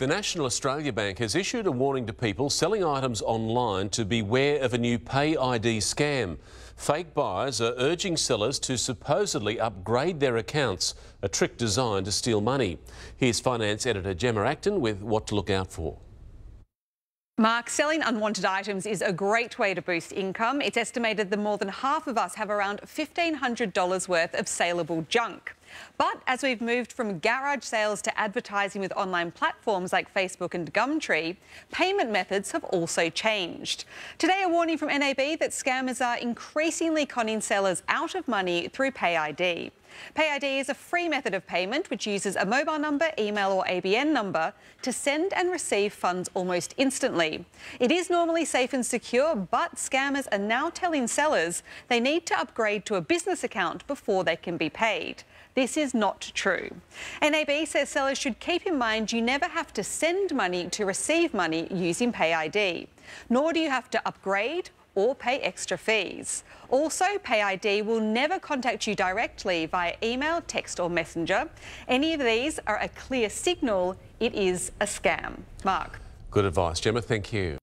The National Australia Bank has issued a warning to people selling items online to beware of a new Pay ID scam. Fake buyers are urging sellers to supposedly upgrade their accounts, a trick designed to steal money. Here's finance editor Gemma Acton with what to look out for. Mark, selling unwanted items is a great way to boost income. It's estimated that more than half of us have around $1,500 worth of saleable junk. But as we've moved from garage sales to advertising with online platforms like Facebook and Gumtree, payment methods have also changed. Today, a warning from NAB that scammers are increasingly conning sellers out of money through PayID. PayID is a free method of payment which uses a mobile number, email or ABN number to send and receive funds almost instantly. It is normally safe and secure, but scammers are now telling sellers they need to upgrade to a business account before they can be paid. This is not true. NAB says sellers should keep in mind you never have to send money to receive money using PayID, nor do you have to upgrade or pay extra fees. Also, PayID will never contact you directly via email, text or messenger. Any of these are a clear signal it is a scam. Mark. Good advice, Gemma. Thank you.